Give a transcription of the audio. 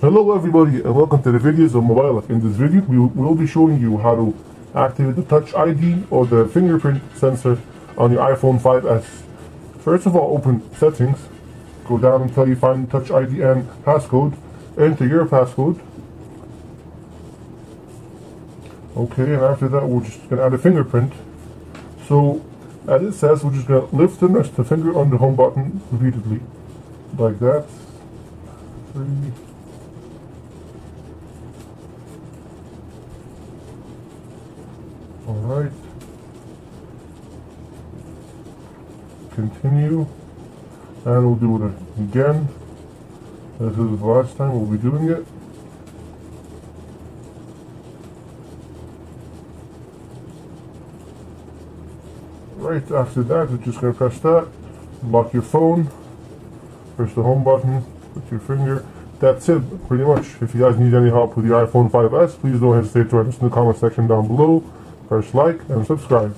Hello everybody and welcome to the videos of Mobylak. In this video we will be showing you how to activate the touch ID or the fingerprint sensor on your iPhone 5s. First of all open settings, go down until you find touch ID and passcode, enter your passcode. Okay and after that we're just going to add a fingerprint. So as it says we're just going to lift and rest the finger on the home button repeatedly like that. Three, Alright. Continue. And we'll do it again. This is the last time we'll be doing it. Right after that, we're just going to press that. Lock your phone. Press the home button with your finger. That's it, pretty much. If you guys need any help with your iPhone 5s, please don't hesitate to write us in the comment section down below. Press like and subscribe.